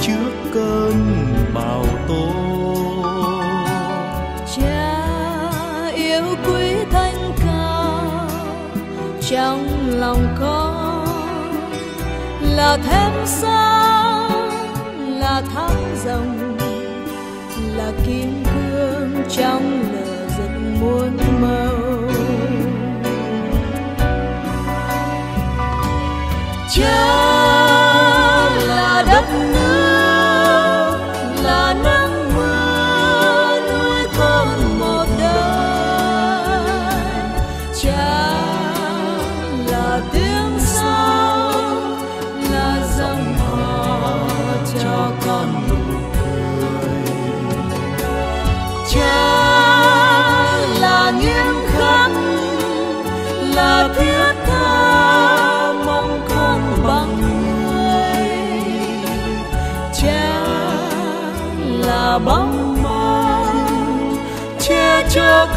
trước cơn bão tố. Cha yêu quý thanh cao trong lòng con là thêm sáng, là thác rồng, là kim cương trong lửa giật muôn mơ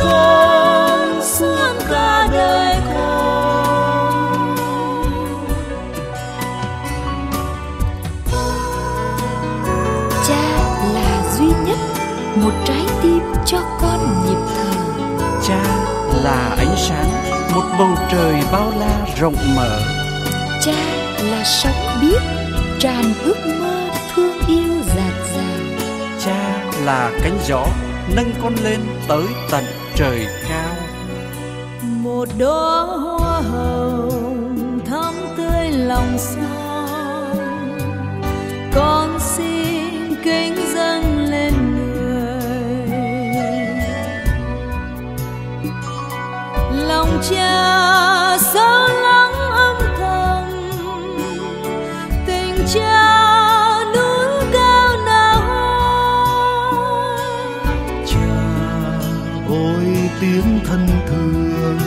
con suốt cả đời con. Cha là duy nhất một trái tim cho con nhịp thở. Cha là ánh sáng một bầu trời bao la rộng mở. Cha là sống biết tràn ước mơ thương yêu dạt dào cha là cánh gió nâng con lên tới tận trời cao. Một đóa hoa hồng thắm tươi lòng son con xin kính dâng lên người. Lòng cha sâu lắng âm thầm, tình cha tiếng thân thương.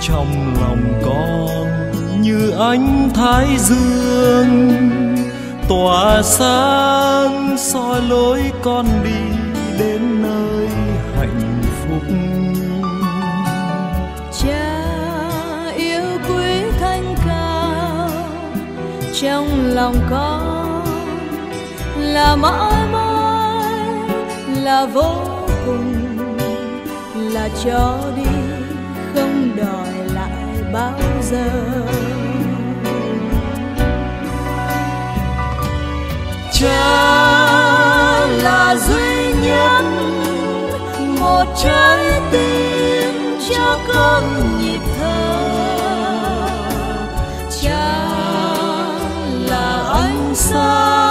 Trong lòng con như ánh thái dương, tỏa sáng soi lối con đi đến nơi hạnh phúc. Cha yêu quý thanh cao, trong lòng con là mãi mãi, là vô là cho đi, không đòi lại bao giờ. Cha là duy nhất, một trái tim cho con nhịp thở. Cha là ánh sáng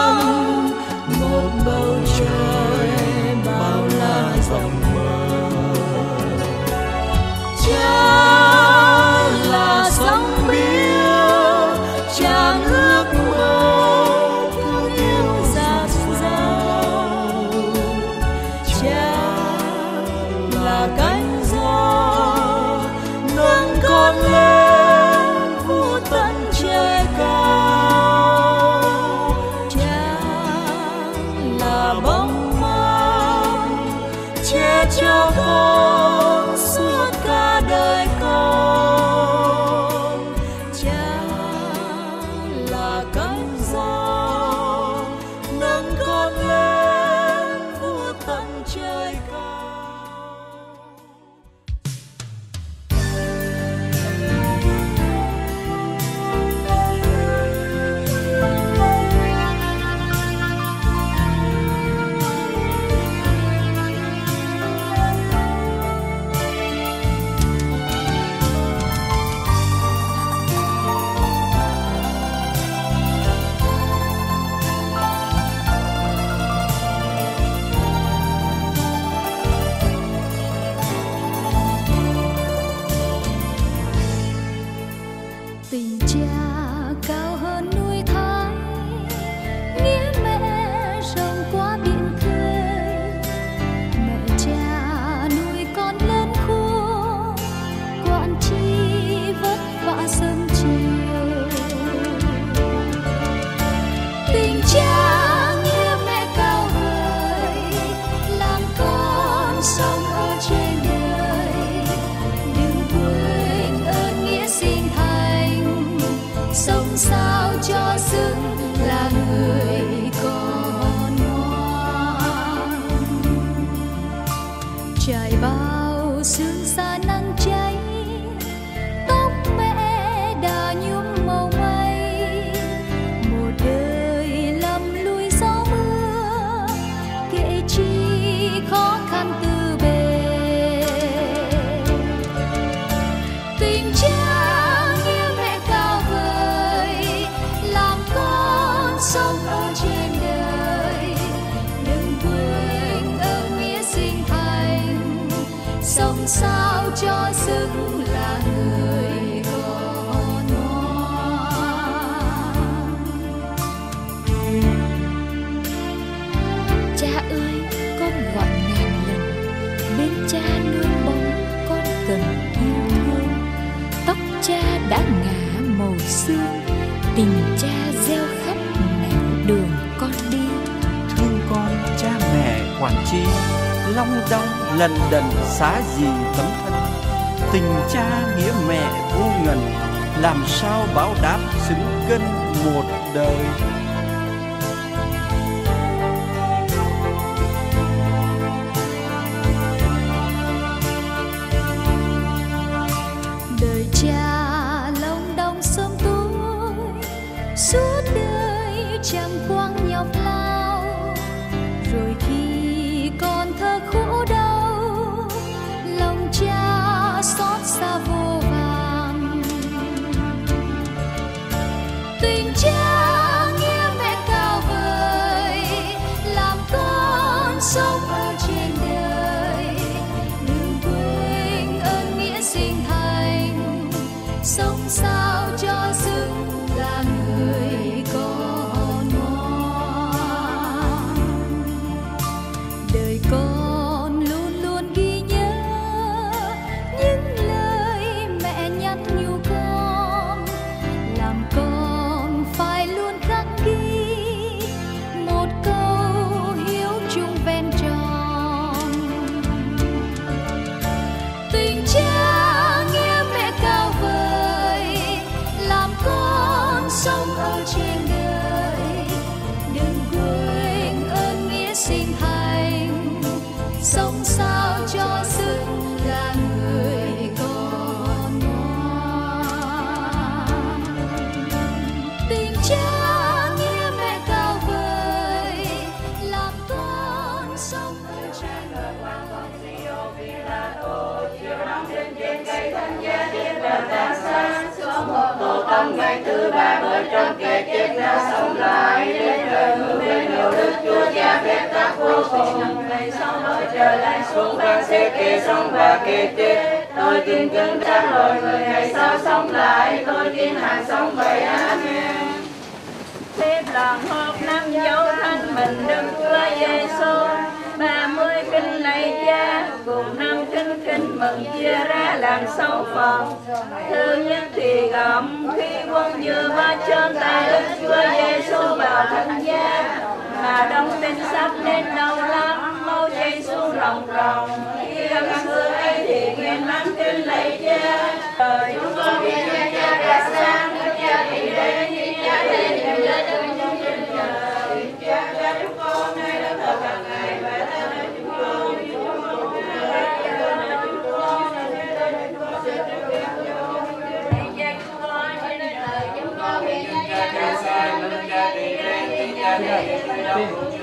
cha đã ngã màu xương. Tình cha gieo khắp nẻo đường con đi. Thương con cha mẹ quản chi, long đong lần đần xá gì tấm thân. Tình cha nghĩa mẹ vô ngần, làm sao báo đáp xứng cân một đời. Xuống và sẽ kể xong và kể tiếp tôi tin cứng chắc rồi người ngày sau sống lại tôi tin hàng sống vậy amen Tiếp lần hộp năm dấu thân mình đức chúa giêsu ba mươi kinh lạy cha cùng năm kinh kinh mừng chia ra làm sáu phần thứ nhất thì gặp khi quân vừa ba chân tay đức chúa giêsu vào thân gia mà đông tin sắp đến lòng rồng rồng khi xưa ấy thì nghe lắm kinh lấy cha trời chúng con vì cha cha ra sang đức cha thì đến thì cha đến như lên cha cha chúng con nay đã thờ hàng ngày và ta nơi chúng con chúng con chúng con chúng con chúng con vì cha cha sang đức cha thì đến như cha thì đến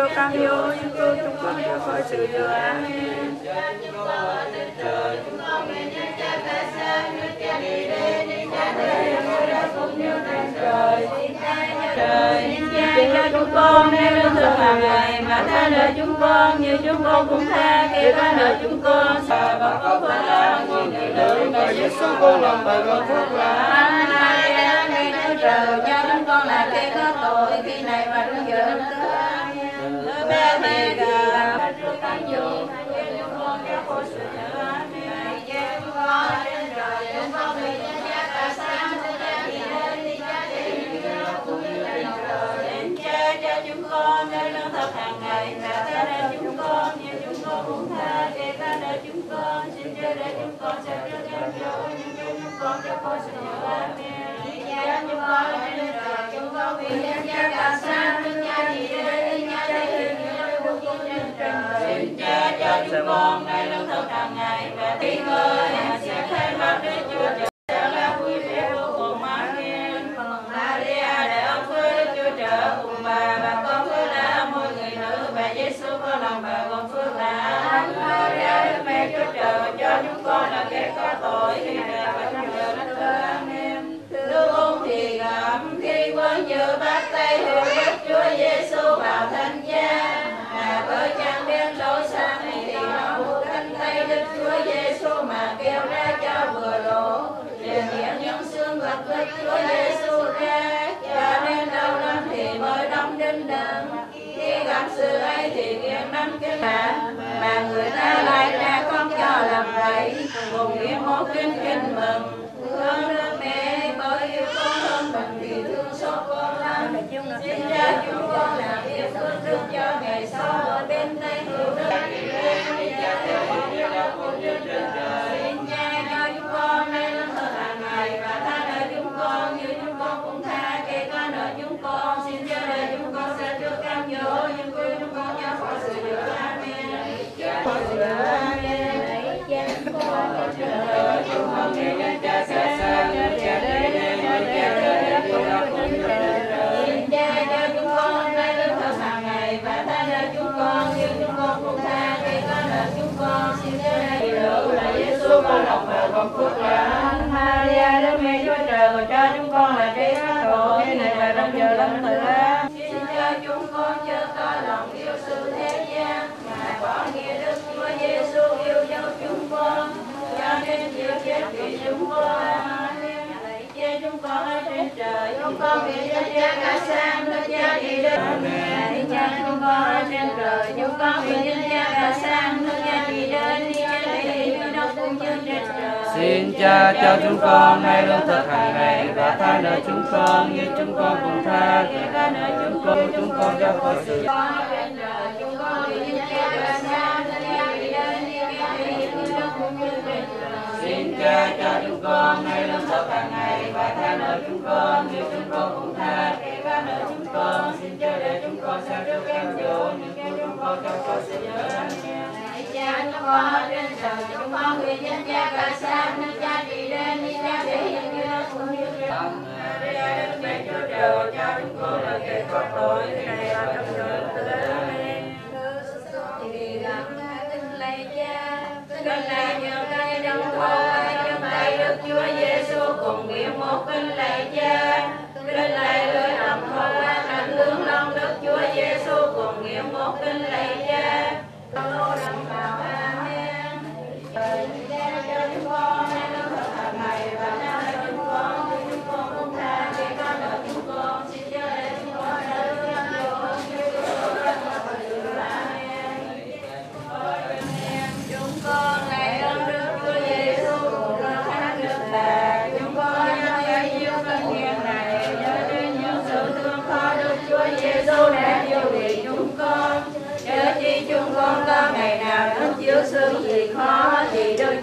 chưa càng nhiều, nhưng cứu chúng con ra khỏi sự dữ Amen. cha cho chúng con nên lương thực hàng ngày mà tha nợ chúng con như chúng con cũng tha kẻ có nợ chúng con và có phước là như người lớn và Giêsu con. lòng và con phước là Maria ngay Chúa trời cho chúng con là kẻ có tội khi này và trong giờ lâm để chúng con sẽ cho chân dấu những cái chúng con cho con sự nhớ amen xin cha chúng con hãy lên chúng con vì nhân cha cả sang đức cha gì đây đức cha đây là những nơi vô cùng nhân trời xin cha cho chúng con ngay lương thực hàng ngày và tin ơn thì nghiêng kinh mà người ta lại ra con cho làm vậy. Cùng nghĩa mô kinh kinh mừng. Thương đức mẹ bởi yêu con hơn mình vì thương xót con lắm. Xin ra chúng con làm yêu phước đức cho mẹ lòng yêu sự thế gian. Mà bỏ nghĩa Đức Chúa Giêsu yêu dấu chúng con. Cho nên chịu chết vì chúng con. Cha chúng con ở trên trời. Chúng con nguyện cho cha cả sang nước cha đi đến lạy cha chúng con ở trên trời. Chúng con nguyện cho cha cả sang nước cha đi đến. Đi cha đi đâu cũng như trên trời. Xin cha cho chúng con nay lương thực hàng ngày và tha nợ chúng con như chúng con cũng tha. Kẻ có nợ chúng con chúng con cho khỏi sự Xin cha cho chúng con ngày lương thực hàng ngày và tha nợ chúng con như chúng con cũng tha kẻ tha nợ chúng con xin cha để chúng con sao trước cam dỗ nhưng kẻ chúng con cho khỏi sự nhớ cha chúng con trên trời chúng con nguyện danh cha cả xa nước cha đi đến đi cha thể hiện như cũng như trên Maria Đức Mẹ Chúa Trời cho chúng con là kẻ có tội. Khi này và trong giờ tử Amen thì gặp kính lạy cha kính lạy nhờ tay trong thôi trong tay Đức Chúa Giêsu cùng nguyện một kính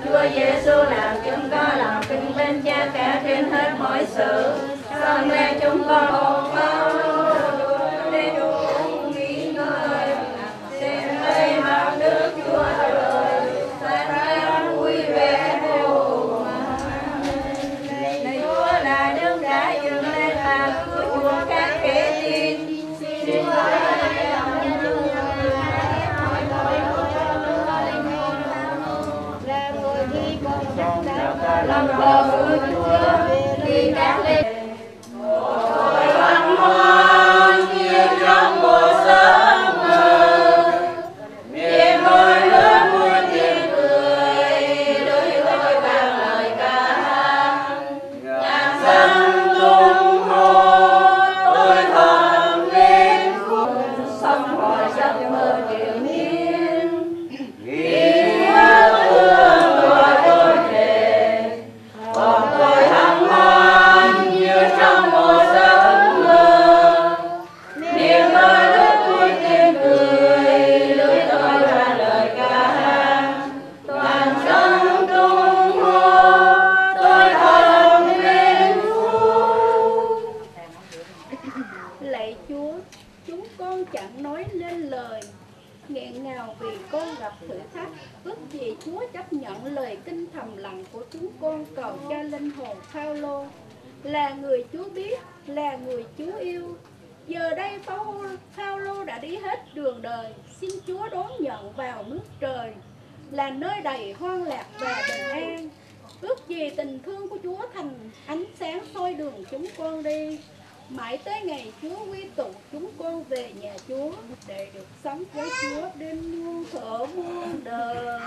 Chúa Giêsu làm chúng con lòng kinh bên cha cả trên hết mọi sự Son ra chúng con ôm ơn. Lòng con vì tình thương của Chúa thành ánh sáng soi đường chúng con đi. Mãi tới ngày Chúa quy tụ chúng con về nhà Chúa để được sống với Chúa đến muôn thở muôn đời.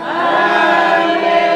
Amen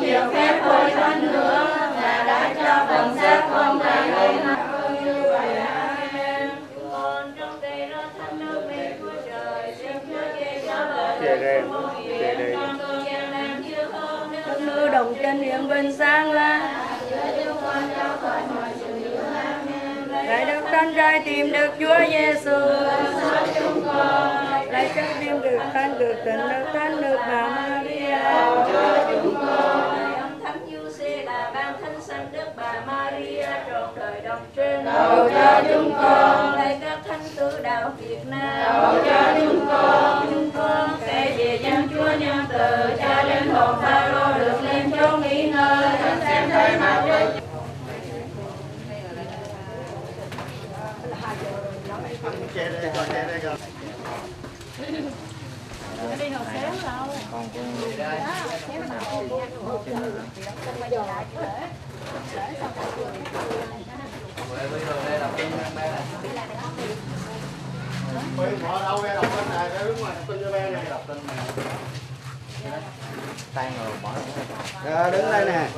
xin Chúa Giêsu là Đức Chúa Hiền con con gian nan như hôm nước nữ đồng chân hiển vinh sáng la. Lạy Đức Thánh Trai tìm được Chúa Giêsu. Lạy trái tim được thánh được tình được thánh được bà Maria sanh Đức bà Maria trọn đời đồng trên. Cầu cho chúng con. Lạy các thánh tử đạo Việt Nam. Cầu cho chúng con. Chúng con sẽ về danh Chúa nhân từ cho linh hồn Phaolô được lên chốn nghỉ ngơi. Thánh xem thấy mặt Đức Mở đâu ra đọc tên này, ra đứng ngoài đọc tên cho bé này. Đọc tên này. tay người bỏ đứng đây nè.